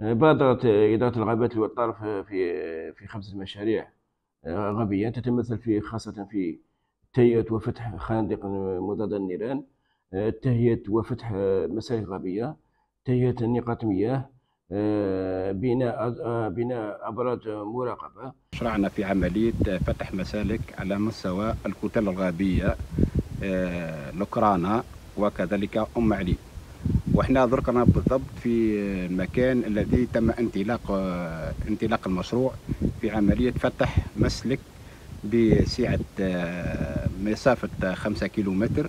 بادرت إدارة الغابات والطرف في في خمسة مشاريع غبية تتمثل في خاصة في تهيئة وفتح خندق مضاد النيران تهيئة وفتح مسالك غبية تهيئة نقاط مياه بناء بناء أبراج مراقبة. شرعنا في عملية فتح مسالك على مستوى الكتل الغابية لوكرانا وكذلك أم علي. وإحنا ذكرنا بالضبط في المكان الذي تم انطلاق انطلاق المشروع في عملية فتح مسلك بسعة مسافة 5 كيلومتر.